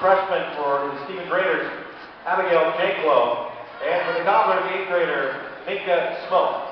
freshman for the Stephen Graders, Abigail Janklow. And for the Cobblers, eighth grader, Minka Smoke.